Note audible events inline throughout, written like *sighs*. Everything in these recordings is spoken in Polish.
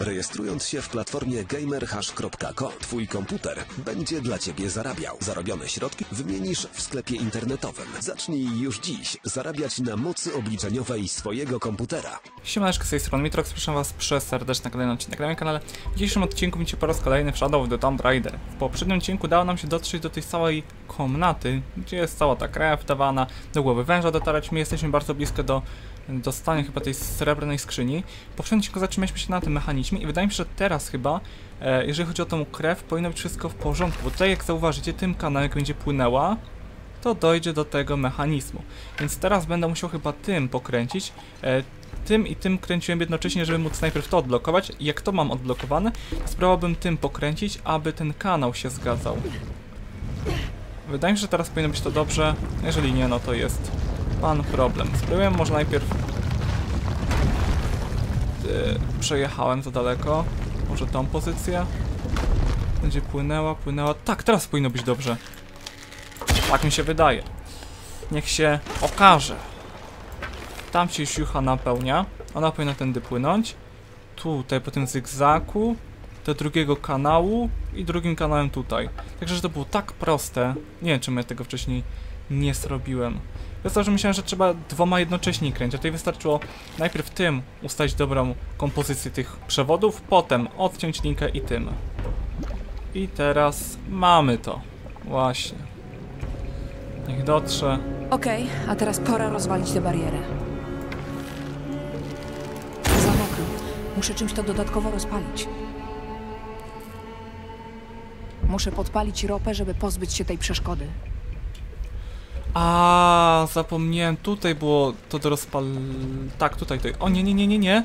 Rejestrując się w platformie gamerhash.com, twój komputer będzie dla ciebie zarabiał. Zarobione środki wymienisz w sklepie internetowym. Zacznij już dziś zarabiać na mocy obliczeniowej swojego komputera. Siemaneczko, z tej strony Mitrox, proszę was serdecznie na kolejny odcinek na moim kanale. W dzisiejszym odcinku będzie po raz kolejny w Shadow of the Tomb Raider. W poprzednim odcinku dało nam się dotrzeć do tej całej komnaty, gdzie jest cała ta krew dawana, do głowy węża dotarać. My jesteśmy bardzo blisko do dostania chyba tej srebrnej skrzyni. Poprzednim odcinku zatrzymaliśmy się na tym mechanizmie i wydaje mi się, że teraz chyba, e, jeżeli chodzi o tą krew, powinno być wszystko w porządku. Bo tutaj jak zauważycie, tym kanałem będzie płynęła, to dojdzie do tego mechanizmu. Więc teraz będę musiał chyba tym pokręcić. E, tym i tym kręciłem jednocześnie, żeby móc najpierw to odblokować. Jak to mam odblokowane, spróbowałbym tym pokręcić, aby ten kanał się zgadzał. Wydaje mi się, że teraz powinno być to dobrze. Jeżeli nie, no to jest pan problem. Spróbujemy może najpierw... Przejechałem za daleko. Może tą pozycję. Będzie płynęła, płynęła. Tak, teraz powinno być dobrze. Tak mi się wydaje. Niech się okaże. Tam się już jucha napełnia. Ona powinna tędy płynąć. Tutaj po tym zygzaku. Do drugiego kanału. I drugim kanałem tutaj. Także, że to było tak proste. Nie wiem, czemu ja tego wcześniej nie zrobiłem. To, że myślałem, że trzeba dwoma jednocześnie kręcić. A tutaj wystarczyło najpierw tym ustalić dobrą kompozycję tych przewodów, potem odciąć linkę i tym. I teraz mamy to. Właśnie. Niech dotrze. Okej, a teraz pora rozwalić tę barierę. Za mokro. Muszę czymś to dodatkowo rozpalić. Muszę podpalić ropę, żeby pozbyć się tej przeszkody. A, zapomniałem, tutaj było to do rozpal... Tak, tutaj, tutaj. O nie, nie, nie, nie, nie.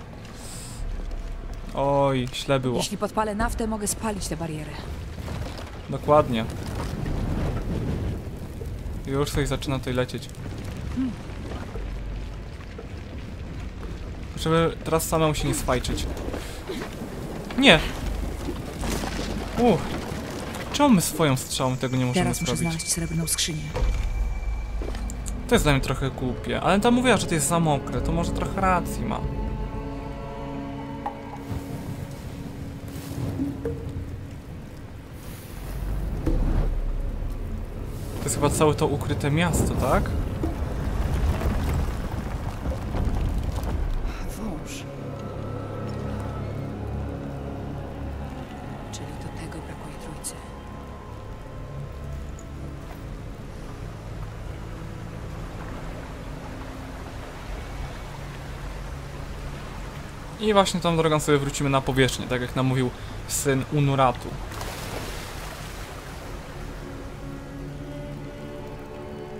Oj, źle było. Jeśli podpalę naftę, mogę spalić tę barierę. Dokładnie. Już coś zaczyna tutaj lecieć. Żeby teraz samemu się nie swajczyć. Nie! Uch. Czemu my swoją strzałą tego nie możemy Teraz muszę zrobić? znaleźć srebrną skrzynię. To jest dla mnie trochę głupie, ale ta mówiła, że to jest za mokre, to może trochę racji ma. To jest chyba całe to ukryte miasto, tak? I właśnie tą drogą sobie wrócimy na powierzchnię, tak jak nam mówił syn Unuratu.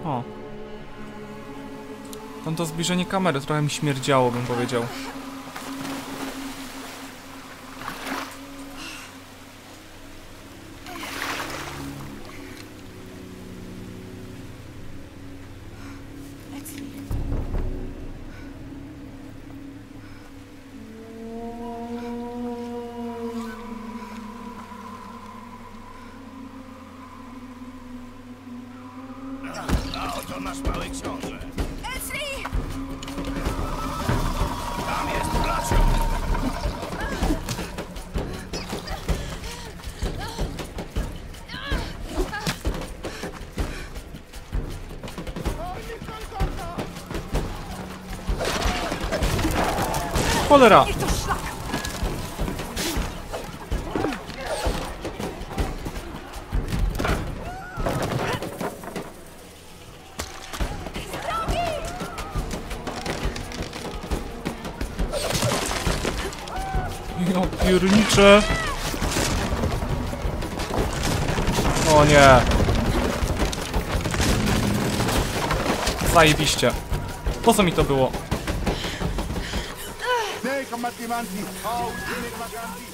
O. Tam to zbliżenie kamery trochę mi śmierdziało, bym powiedział. Cholera! Ja pierniczę! O nie! Zajebiście. Po co mi to było? Maganzi. Oh, we can make Maganzi.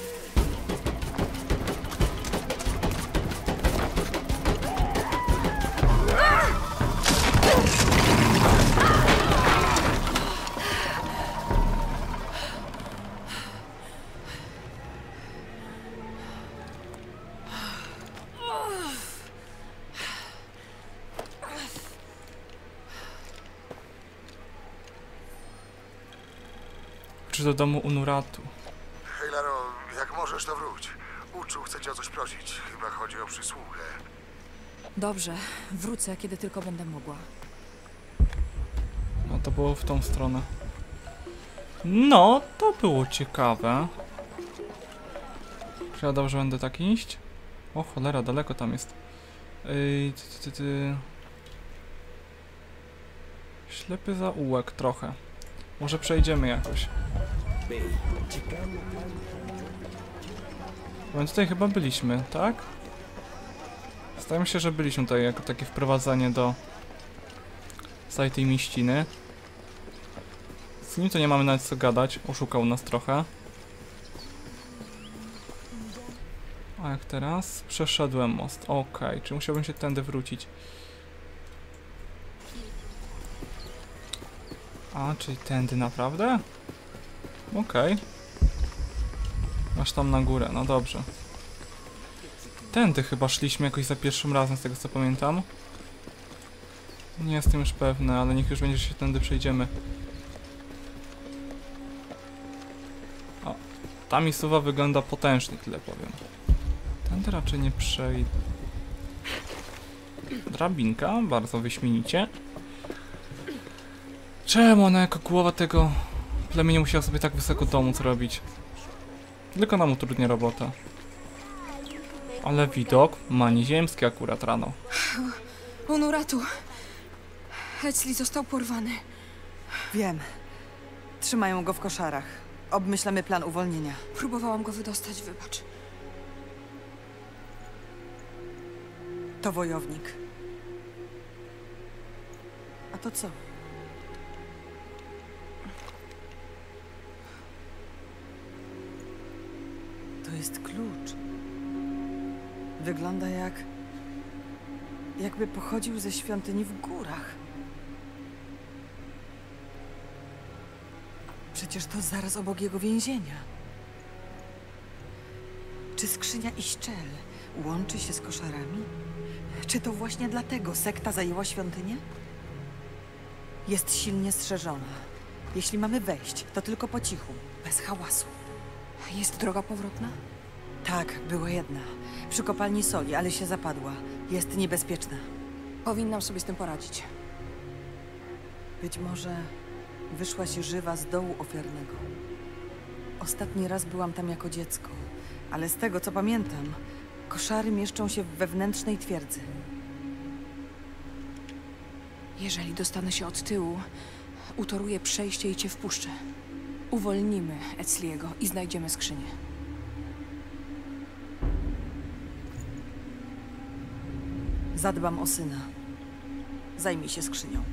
Czy do domu Unuratu? Hilaro, jak możesz, to wróć. Uczuł chce cię o coś prosić. Chyba chodzi o przysługę. Dobrze, wrócę, kiedy tylko będę mogła. No to było w tą stronę. No, to było ciekawe. Czy ja dobrze będę tak iść? O cholera, daleko tam jest. Ej, ty, ty, ty, ty. Ślepy zaułek trochę. Może przejdziemy jakoś. Więc tutaj chyba byliśmy, tak? Mi się, że byliśmy tutaj jako takie wprowadzenie do całej tej mieściny. Z nim to nie mamy nawet co gadać, oszukał nas trochę. A jak teraz? Przeszedłem most, okej, czy musiałbym się tędy wrócić? A, czyli tędy naprawdę? Okej. Aż tam na górę, no dobrze. Tędy chyba szliśmy jakoś za pierwszym razem, z tego co pamiętam. Nie jestem już pewny, ale niech już będzie, że się tędy przejdziemy. O, ta miejscowa wygląda potężnie, tyle powiem. Tędy raczej nie przejdę. Drabinka, bardzo wyśmienicie. Czemu ona jako głowa tego plemienia musiała sobie tak wysoko domu zrobić? Tylko nam utrudnia robotę. Ale widok ma nieziemski akurat rano. *sighs* Unuratu! Hetzli został porwany. Wiem. Trzymają go w koszarach. Obmyślamy plan uwolnienia. Próbowałam go wydostać, wybacz. To wojownik. A to co? Jest klucz. Wygląda jak. jakby pochodził ze świątyni w górach. Przecież to zaraz obok jego więzienia. Czy skrzynia Iszczel łączy się z koszarami? Czy to właśnie dlatego sekta zajęła świątynię? Jest silnie strzeżona. Jeśli mamy wejść, to tylko po cichu, bez hałasu. Jest droga powrotna? Tak, była jedna. Przy kopalni soli, ale się zapadła. Jest niebezpieczna. Powinnam sobie z tym poradzić. Być może wyszłaś żywa z dołu ofiarnego. Ostatni raz byłam tam jako dziecko, ale z tego co pamiętam, koszary mieszczą się w wewnętrznej twierdzy. Jeżeli dostanę się od tyłu, utoruję przejście i cię wpuszczę. Uwolnimy Ecliego i znajdziemy skrzynię. Zadbam o syna. Zajmij się skrzynią.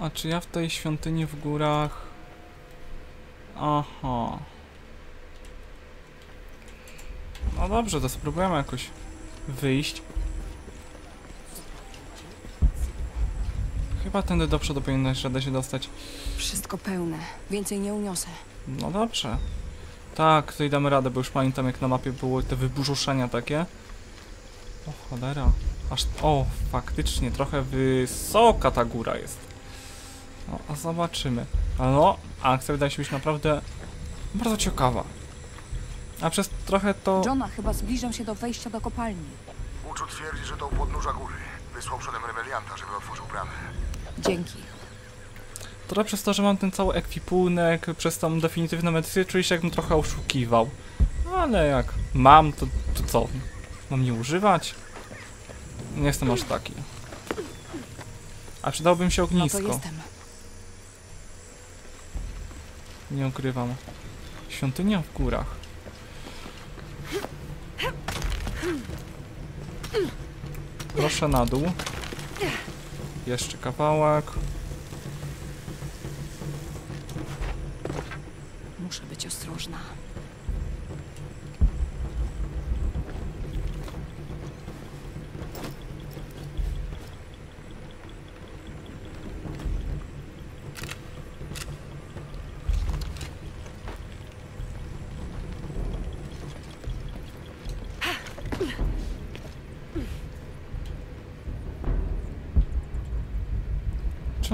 A czy ja w tej świątyni w górach... Aha. No dobrze, to spróbujemy jakoś wyjść. Chyba tędy do przodu powinno się, da się dostać. Wszystko pełne. Więcej nie uniosę. No dobrze. Tak, tutaj damy radę, bo już pamiętam jak na mapie były te wybrzuszenia takie. O cholera. Aż... O, faktycznie, trochę wysoka ta góra jest. No, a zobaczymy. No, akcja wydaje się być naprawdę bardzo ciekawa. A przez trochę to... Johna, chyba zbliżam się do wejścia do kopalni. Uczu twierdzi, że to u podnóża góry. Wysłał przodem rebelianta, żeby otworzył bramę. Dzięki. Trochę przez to, że mam ten cały ekwipunek, przez tą definitywną edycję, czuję się jakbym trochę oszukiwał. Ale jak mam, to, to co? Mam nie używać? Nie jestem aż taki. A przydałbym się No to ognisko. jestem. Nie ukrywam. Świątynia w górach. Proszę na dół. Jeszcze kawałek.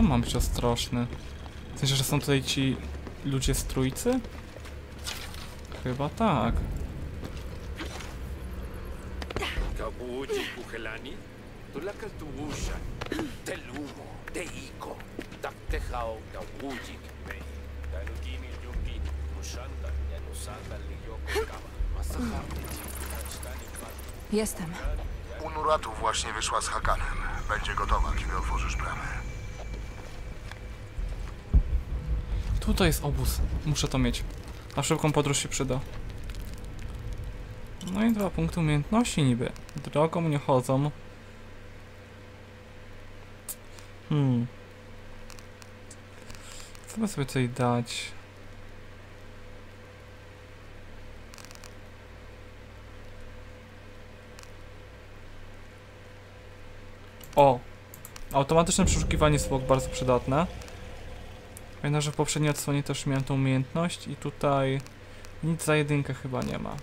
Mam być ostrożny? W sensie, że są tutaj ci ludzie z trójcy? Chyba tak. Kabuji kuhelani, tulakal tuwusha, telumo, teiko, talugini liyoko kama, masaharte, tani Jestem. Unuratu właśnie wyszła z Hakanem. Będzie gotowa, kiedy otworzysz bramę. Tutaj jest obóz. Muszę to mieć. Na szybką podróż się przyda. No i dwa punkty umiejętności niby. Drogą nie chodzą. Hmm. Co by sobie tutaj dać? O! Automatyczne przeszukiwanie zwłok bardzo przydatne. Pamiętam, że w poprzedniej odsłonie też miałem tą umiejętność i tutaj nic za jedynkę chyba nie ma.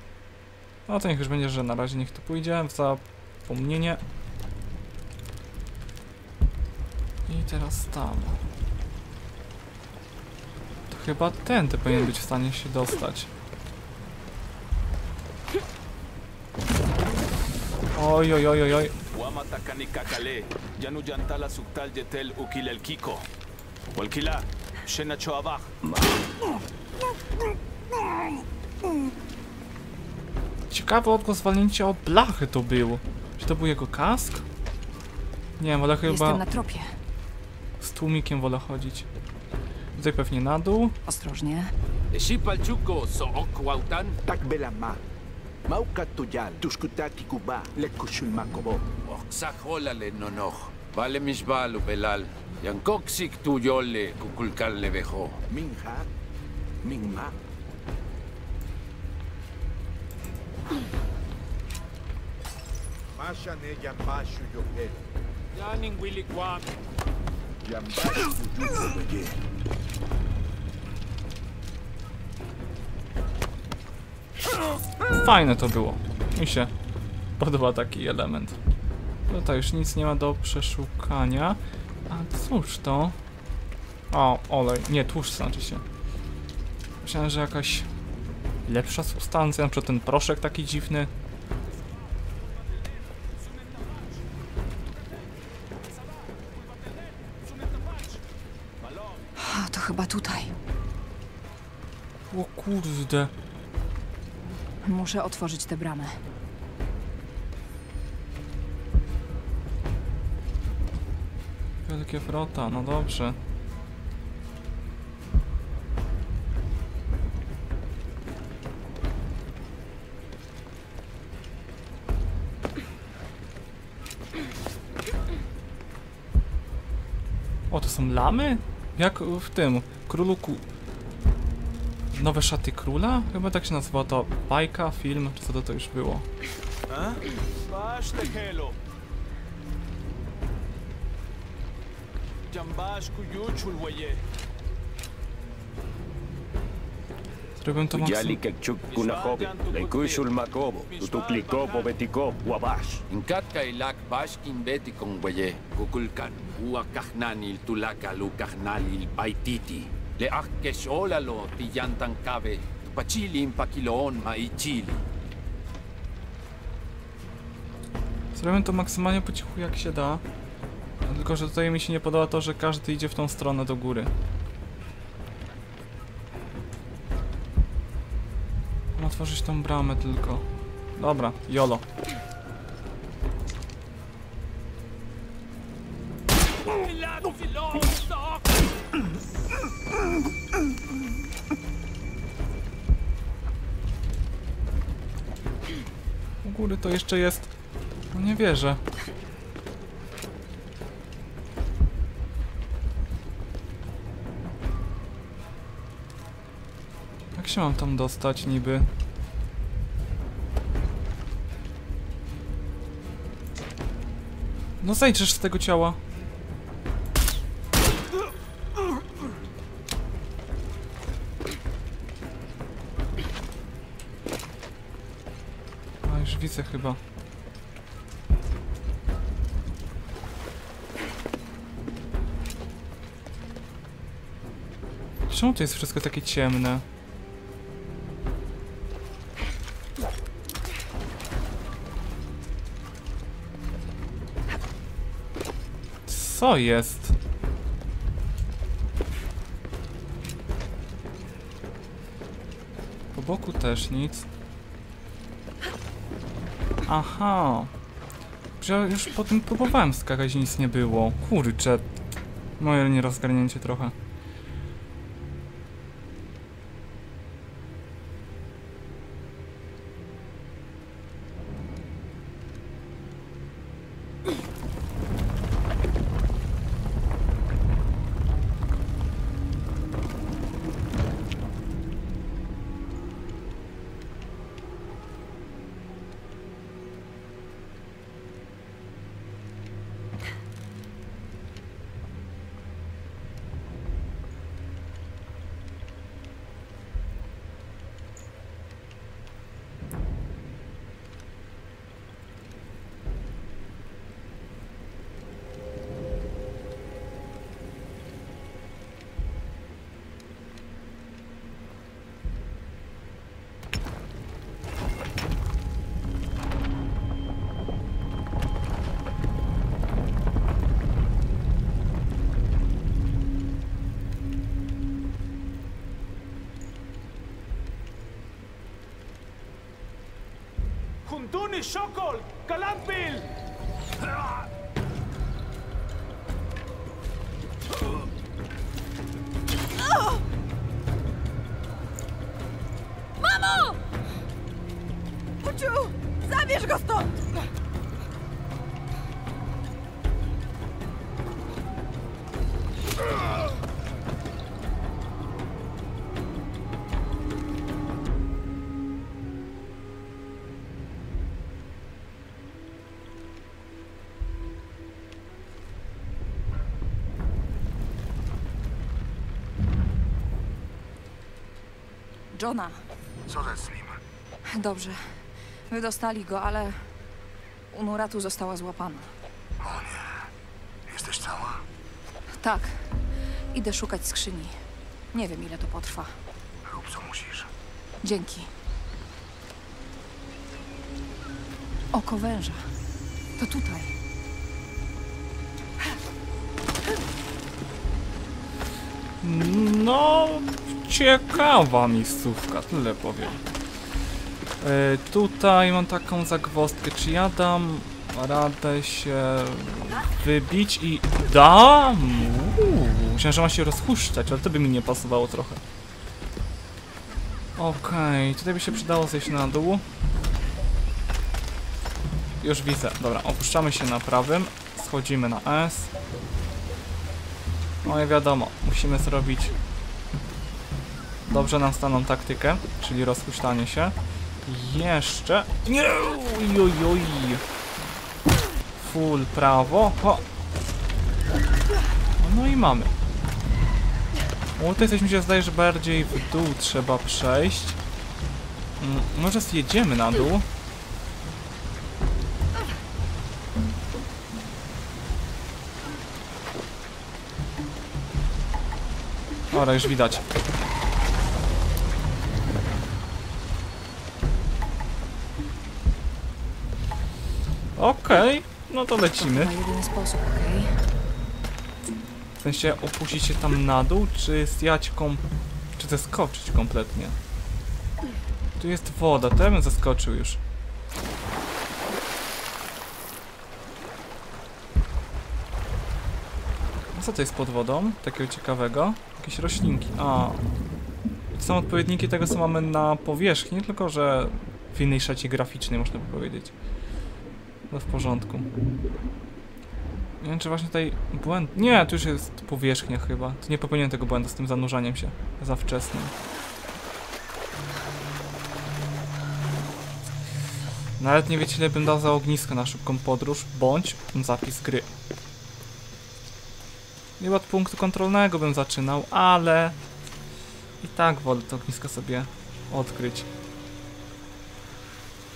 No to niech już będzie, że na razie niech to pójdzie w zapomnienie. I teraz tam. To chyba ten ty powinien być w stanie się dostać. Oj, oj, oj, oj, oj. Wamata kanikakale, yanu yantala suktal yetel ukilel Walkila, shena choabach. Ciekawy odgłos walnięcia od blachy to był. Czy to był jego kask? Nie wiem, wolę chyba Jestem na tropie. z tłumikiem wolę chodzić. Tutaj pewnie na dół. Ostrożnie. Shipal chuko so okwautan, Takbelama. Mauka tuyal, tuskutaki kuba, lekushul makobo. oksajolale nonoch. Vale misbalu belal, yan koksik tuyole kukulkal levejo. Minha, mingma. Masha ne yambashu yope. Yaning wili kwame. Yambashu weye. Fajne to było. Mi się podoba taki element. Tutaj już nic nie ma do przeszukania. A cóż to? O, olej. Nie, tłuszcz znaczy się. Myślałem, że jakaś lepsza substancja, na przykład ten proszek taki dziwny. A, to chyba tutaj. O kurde. Muszę otworzyć tę bramę. Wielkie wrota, no dobrze. O, to są lamy? Jak w tym, królu ku... Nowe szaty króla? Chyba tak się nazywa to bajka, film, czy co to, to już było. Bash Yali Kekchuk Kunahobi, Leikushul Makobo, Tutuklikobo Betiko, Wabash. Inkatka ilak bashkin betikon weye, Kukulkan, Huakahnanil Tulakal Ukahnalil Baititi. Le Akkes Olalo, Tiyantan Kabe, Tupachili Impakiloon Maichili. Zrobimy to maksymalnie po cichu jak się da. Tylko, że tutaj mi się nie podoba to, że każdy idzie w tą stronę do góry. Otworzyć tą bramę tylko. Dobra, jolo. U góry to jeszcze jest... No nie wierzę. Się mam tam dostać niby? No zejdźesz z tego ciała. A już widzę chyba. Czemu to jest wszystko takie ciemne? Co jest? Po boku też nic. Aha. Ja już po tym próbowałem skakać i nic nie było. Kurczę. Moje nierozgarnięcie trochę. דוני, שוקול, קלמפיל! Johna, Co ze z nim? dobrze. Wydostali go, ale Unuratu została złapana. O nie. Jesteś cała? Tak, idę szukać skrzyni. Nie wiem, ile to potrwa. Rób co musisz. Dzięki. Oko węża. To tutaj. No, ciekawa miejscówka, tyle powiem. E, tutaj mam taką zagwozdkę, czy ja dam radę się wybić i... Dam! Uuu, Myślałem, że ma się rozhuszczać, ale to by mi nie pasowało trochę. Okej, tutaj by się przydało zejść na dół. Już widzę, dobra, opuszczamy się na prawym, schodzimy na S. No i wiadomo, musimy zrobić dobrze nastaną taktykę, czyli rozpuszczanie się. Jeszcze... Nie! Full prawo. Ho. No i mamy. O, tutaj coś mi się zdaje, że bardziej w dół trzeba przejść. Mm, Może zjedziemy na dół. Dobra, już widać. Okej, no to lecimy. W sensie opuścić się tam na dół, czy zjać kom... czy zeskoczyć kompletnie? Tu jest woda, to ja bym zeskoczył już. A Co to jest pod wodą? Takiego ciekawego? Jakieś roślinki. A. To są odpowiedniki tego, co mamy na powierzchni, tylko że w innej szacie graficznej, można by powiedzieć. No w porządku. Nie wiem, czy właśnie tutaj błęd... Nie, tu już jest powierzchnia chyba. Tu nie popełniłem tego błędu z tym zanurzaniem się za wczesnym. Nawet nie wiecie, ile bym dał za ognisko na szybką podróż, bądź zapis gry. Nie od punktu kontrolnego bym zaczynał, ale i tak wolę to ognisko sobie odkryć.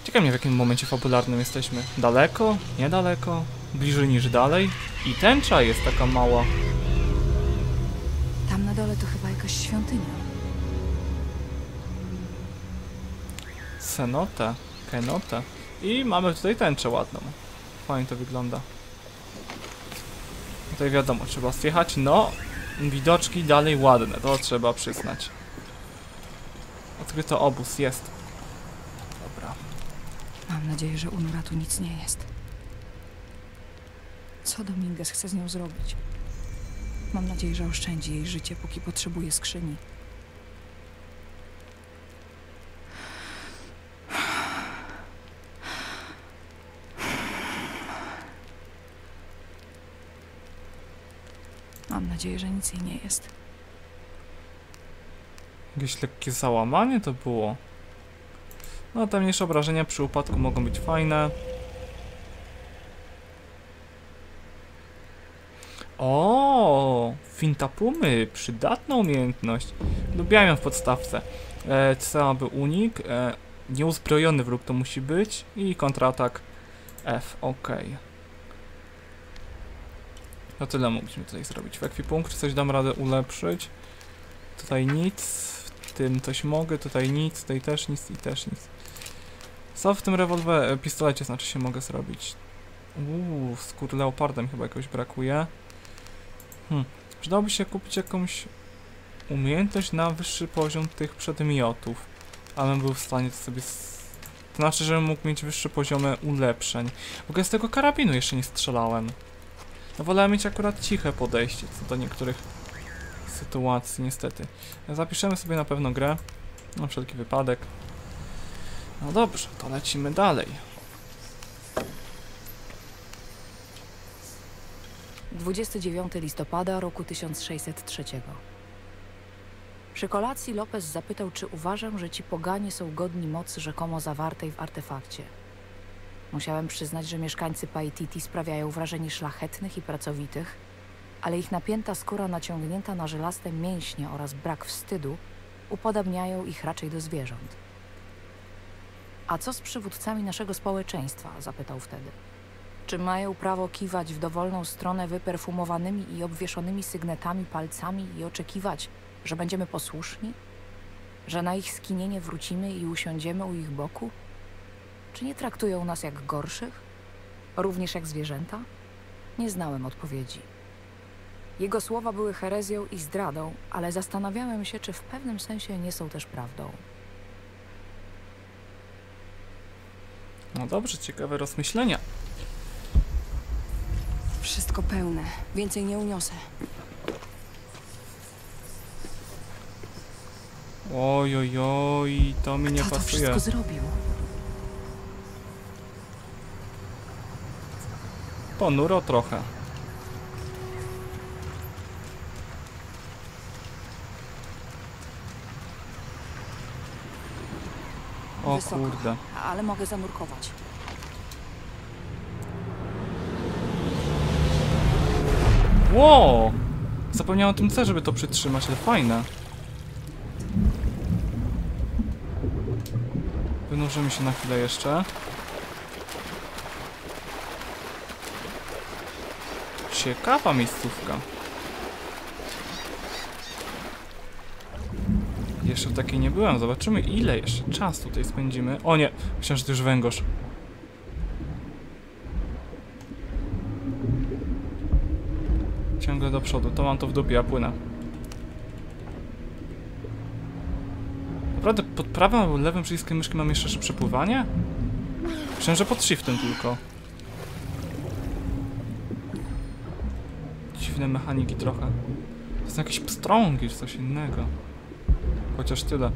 Ciekawe mnie w jakim momencie fabularnym jesteśmy. Daleko? Niedaleko? Bliżej niż dalej? I tęcza jest taka mała. Tam na dole to chyba jakaś świątynia. Cenotę, kenotę. I mamy tutaj tęczę ładną. Fajnie to wygląda. Tutaj wiadomo, trzeba zjechać. No, widoczki dalej ładne, to trzeba przyznać. Odkryto obóz, jest. Nadzieję, że u Nuratu nic nie jest. Co Dominguez chce z nią zrobić? Mam nadzieję, że oszczędzi jej życie, póki potrzebuje skrzyni. Mam nadzieję, że nic jej nie jest. Jakieś lekkie załamanie to było. No, te mniejsze obrażenia przy upadku mogą być fajne. O, fintapumy, przydatna umiejętność. Lubiałem ją w podstawce. E, co aby unik, e, nieuzbrojony wróg to musi być i kontratak F, ok. No tyle mogliśmy tutaj zrobić. W ekwipunku coś dam radę ulepszyć? Tutaj nic, tym coś mogę, tutaj nic, tutaj też nic i też nic. Co w tym rewolwerze, pistolecie znaczy się mogę zrobić? Uuu, skór leopardem chyba jakoś brakuje. Hmm, przydałoby się kupić jakąś umiejętność na wyższy poziom tych przedmiotów. Ale bym był w stanie to sobie... To znaczy, żebym mógł mieć wyższe poziomy ulepszeń. W ogóle z tego karabinu jeszcze nie strzelałem. No wolałem mieć akurat ciche podejście co do niektórych sytuacji, niestety. Zapiszemy sobie na pewno grę, na wszelki wypadek. No dobrze, to lecimy dalej. 29 listopada roku 1603. Przy kolacji Lopez zapytał, czy uważam, że ci poganie są godni mocy rzekomo zawartej w artefakcie. Musiałem przyznać, że mieszkańcy Paititi sprawiają wrażenie szlachetnych i pracowitych, ale ich napięta skóra naciągnięta na żelaste mięśnie oraz brak wstydu upodabniają ich raczej do zwierząt. A co z przywódcami naszego społeczeństwa? zapytał wtedy. Czy mają prawo kiwać w dowolną stronę wyperfumowanymi i obwieszonymi sygnetami palcami i oczekiwać, że będziemy posłuszni? Że na ich skinienie wrócimy i usiądziemy u ich boku? Czy nie traktują nas jak gorszych? Również jak zwierzęta? Nie znałem odpowiedzi. Jego słowa były herezją i zdradą, ale zastanawiałem się, czy w pewnym sensie nie są też prawdą. No dobrze, ciekawe rozmyślenia. Wszystko pełne. Więcej nie uniosę. Oj, oj, oj, to mi nie Kto to pasuje. wszystko zrobił? Ponuro trochę. O Wysoko. kurde. Ale mogę zanurkować. Ło! Zapomniałem o tym C, żeby to przytrzymać, ale fajne. Wynurzymy się na chwilę jeszcze. Ciekawa miejscówka. Jeszcze w takiej nie byłem. Zobaczymy ile jeszcze czas tutaj spędzimy. O nie! Myślałem, że to już węgorz. Ciągle do przodu. To mam to w dupie, ja płynę. Naprawdę pod prawym albo lewym przyciskiem myszki mam jeszcze szybsze pływanie? Że pod shiftem tylko. Dziwne mechaniki trochę. To są jakieś pstrągi czy coś innego. Chociaż tyle.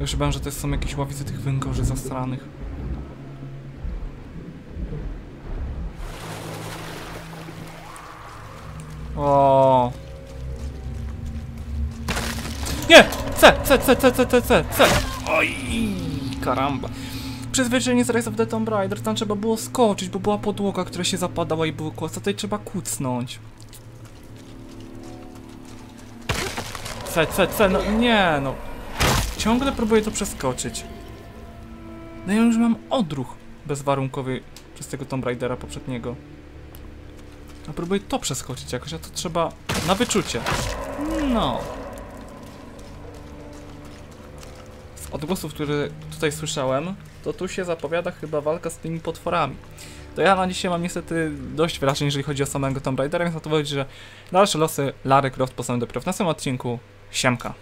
Ja bałem, że to są jakieś ławice tych węgorzy zastranych. O. Nie! C! C, C, C, C, C, C, C! Oj! Karamba. Przyzwyczajenie z Rise of the Tomb Raider, tam trzeba było skoczyć, bo była podłoga, która się zapadała i były kłosy, tutaj trzeba kucnąć. C, C, C, no nie no. Ciągle próbuję to przeskoczyć. No ja już mam odruch bezwarunkowy przez tego Tomb Raidera poprzedniego. A próbuję to przeskoczyć jakoś, a to trzeba na wyczucie. No. Z odgłosów, które tutaj słyszałem, to tu się zapowiada chyba walka z tymi potworami. To ja na dzisiaj mam niestety dość wyrażeń, jeżeli chodzi o samego Tomb Raidera, więc na to powiedzieć, że dalsze losy Lary Croft poznamy dopiero w następnym odcinku. Siemka.